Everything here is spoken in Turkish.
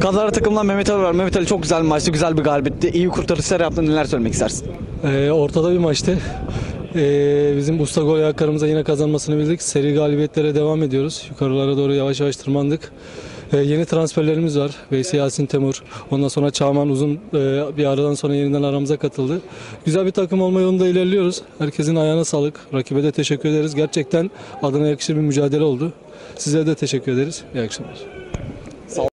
Kazara takımdan Mehmet Ali var. Mehmet Ali çok güzel bir maçtı, güzel bir galibiyetti. İyi kurtarışlar yaptın. Neler söylemek istersin? Ee, ortada bir maçtı. Ee, bizim usta gol ayaklarımıza yine kazanmasını bildik. Seri galibiyetlere devam ediyoruz. Yukarılara doğru yavaş yavaş tırmandık. Ee, yeni transferlerimiz var. Veysel Yasin Temur. Ondan sonra Çağman Uzun e, bir aradan sonra yeniden aramıza katıldı. Güzel bir takım olma yolunda ilerliyoruz. Herkesin ayağına sağlık. Rakibe de teşekkür ederiz. Gerçekten adına yakışır bir mücadele oldu. Size de teşekkür ederiz. İyi akşamlar.